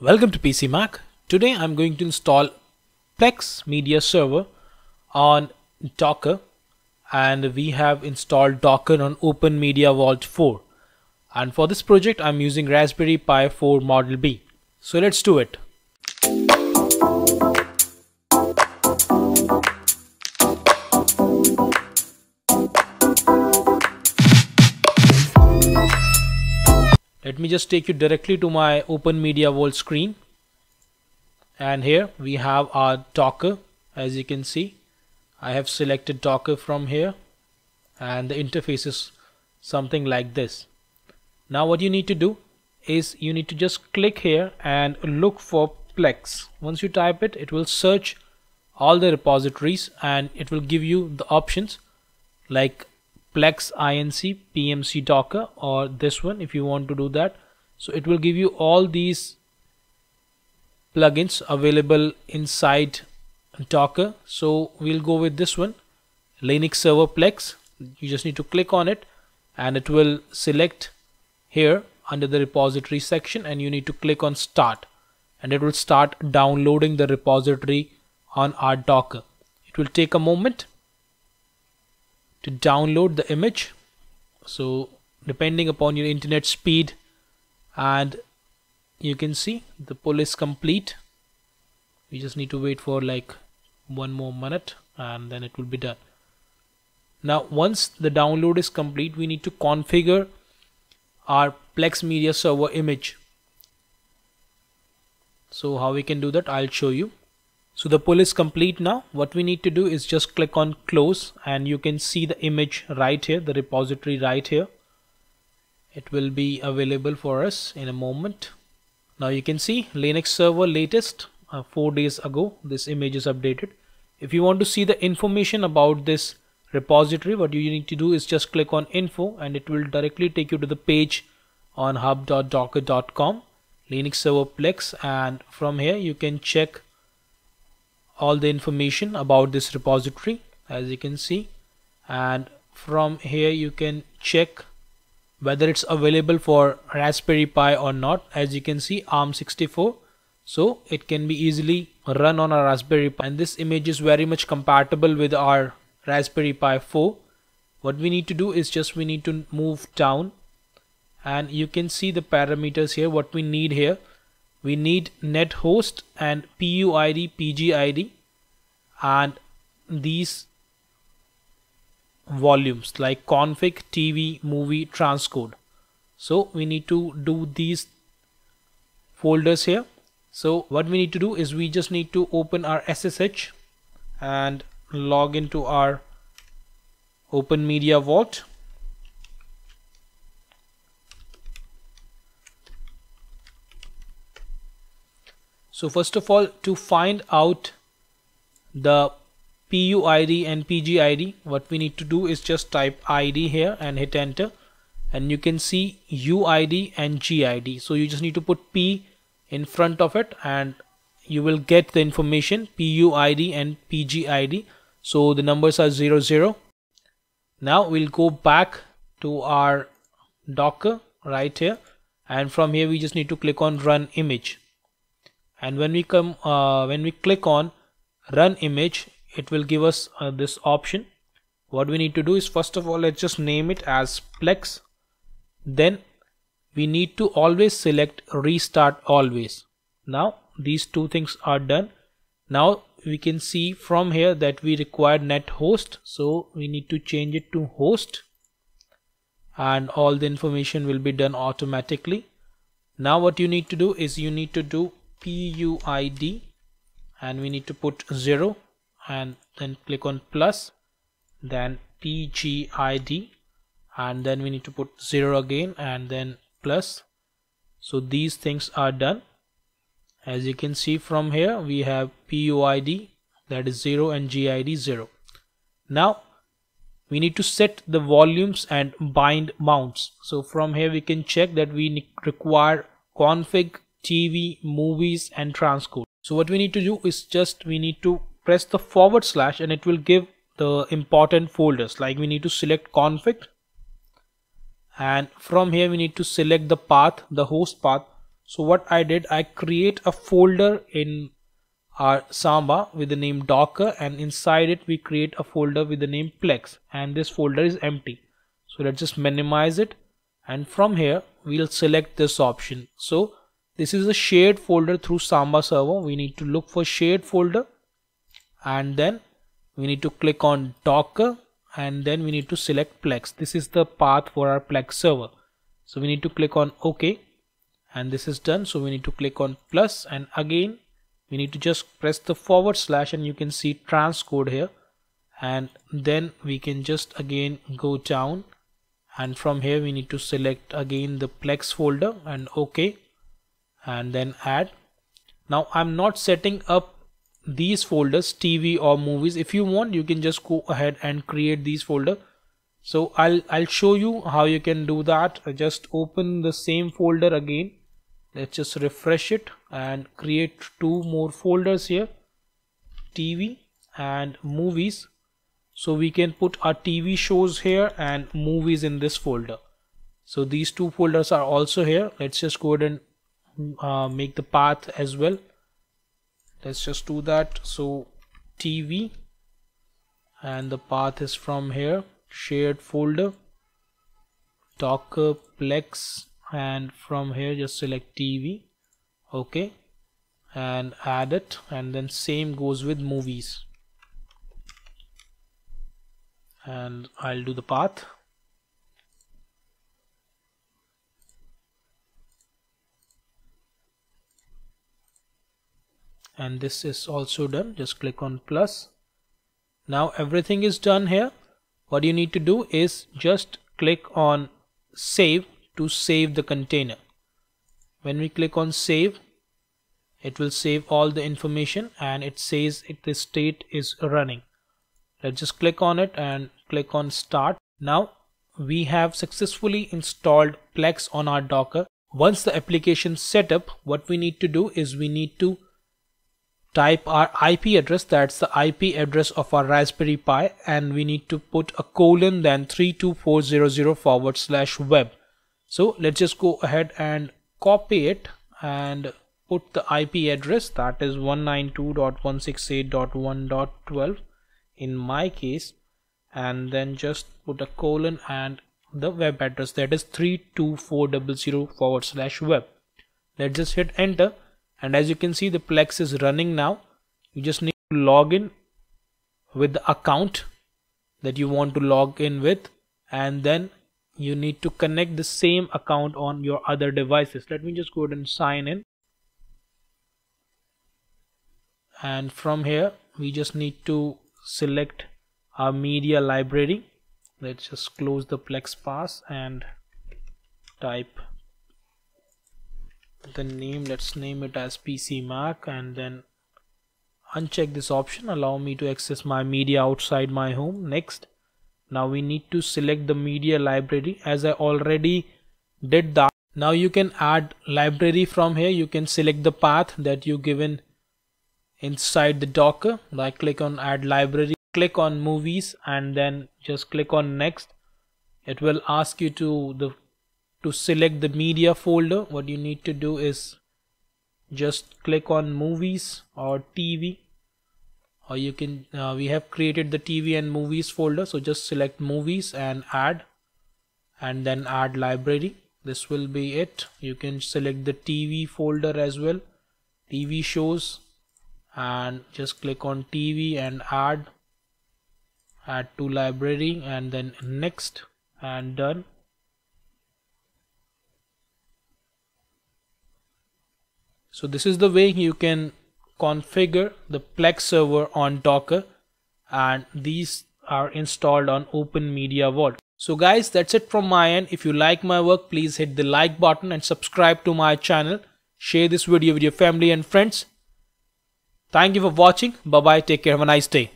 Welcome to PC Mac. Today I'm going to install Plex Media Server on Docker and we have installed Docker on Open Media Vault 4 and for this project I'm using Raspberry Pi 4 Model B. So let's do it. Let me just take you directly to my open media vault screen. And here we have our docker as you can see. I have selected docker from here. And the interface is something like this. Now what you need to do is you need to just click here and look for plex. Once you type it it will search all the repositories and it will give you the options like plex inc pms docker or this one if you want to do that. So it will give you all these plugins available inside docker. So we'll go with this one linux server plex. You just need to click on it and it will select here under the repository section and you need to click on start. And it will start downloading the repository on our docker. It will take a moment to download the image. So depending upon your internet speed and you can see the pull is complete. We just need to wait for like one more minute and then it will be done. Now once the download is complete we need to configure our plex media server image. So how we can do that I'll show you so the pull is complete now. What we need to do is just click on close and you can see the image right here, the repository right here. It will be available for us in a moment. Now you can see Linux server latest uh, four days ago this image is updated. If you want to see the information about this repository what you need to do is just click on info and it will directly take you to the page on hub.docker.com Linux server Plex and from here you can check all the information about this repository as you can see. And from here you can check whether it's available for Raspberry Pi or not. As you can see ARM64 so it can be easily run on a Raspberry Pi. And this image is very much compatible with our Raspberry Pi 4 what we need to do is just we need to move down. And you can see the parameters here what we need here we need net host and PUID PGID and these volumes like config TV movie transcode. So we need to do these folders here. So what we need to do is we just need to open our SSH and log into our open media vault so first of all to find out the PUID and PGID what we need to do is just type ID here and hit enter. And you can see UID and GID so you just need to put P in front of it and you will get the information PUID and PGID so the numbers are 00, 0. now we'll go back to our docker right here. And from here we just need to click on run image and when we come uh, when we click on run image it will give us uh, this option. What we need to do is first of all let's just name it as plex. Then we need to always select restart always. Now these two things are done. Now we can see from here that we require net host. So we need to change it to host. And all the information will be done automatically. Now what you need to do is you need to do PUID and we need to put 0 and then click on plus then pgid and then we need to put 0 again and then plus. So these things are done. As you can see from here we have PUID that is 0 and GID 0 now we need to set the volumes and bind mounts. So from here we can check that we require config TV movies and transcode so what we need to do is just we need to press the forward slash and it will give the important folders. Like we need to select config. And from here we need to select the path the host path. So what I did I create a folder in our Samba with the name docker and inside it we create a folder with the name plex. And this folder is empty. So let's just minimize it. And from here we'll select this option. So this is a shared folder through Samba server. We need to look for shared folder. And then we need to click on docker. And then we need to select plex. This is the path for our plex server. So we need to click on ok. And this is done. So we need to click on plus. And again we need to just press the forward slash and you can see transcode here. And then we can just again go down. And from here we need to select again the plex folder and ok and then add. Now I'm not setting up these folders TV or movies. If you want you can just go ahead and create these folder. So I'll I'll show you how you can do that. Just open the same folder again. Let's just refresh it and create two more folders here. TV and movies. So we can put our TV shows here and movies in this folder. So these two folders are also here. Let's just go ahead and uh, make the path as well. Let's just do that. So TV and the path is from here. Shared folder. Docker plex and from here just select TV okay. And add it. And then same goes with movies. And I'll do the path and this is also done. Just click on plus. Now everything is done here. What you need to do is just click on save to save the container. When we click on save it will save all the information and it says it the state is running. Let's just click on it and click on start. Now we have successfully installed plex on our docker. Once the application is set up what we need to do is we need to type our IP address. That's the IP address of our Raspberry Pi. And we need to put a colon then 32400 forward slash web. So let's just go ahead and copy it and put the IP address. That is 192.168.1.12 in my case. And then just put a colon and the web address. That is 32400 forward slash web. Let's just hit enter and as you can see the plex is running now. You just need to log in with the account that you want to log in with. And then you need to connect the same account on your other devices. Let me just go ahead and sign in. And from here we just need to select our media library. Let's just close the plex pass and type the name let's name it as pc mac and then uncheck this option. Allow me to access my media outside my home. Next. Now we need to select the media library. As I already did that now you can add library from here. You can select the path that you given inside the docker. I click on add library click on movies and then just click on next. It will ask you to the to select the media folder what you need to do is just click on movies or TV or you can uh, we have created the TV and movies folder so just select movies and add and then add library. This will be it. You can select the TV folder as well TV shows and just click on TV and add add to library and then next and done so this is the way you can configure the Plex server on Docker and these are installed on Open Media Vault. So guys that's it from my end. If you like my work please hit the like button and subscribe to my channel. Share this video with your family and friends. Thank you for watching. Bye bye. Take care. Have a nice day.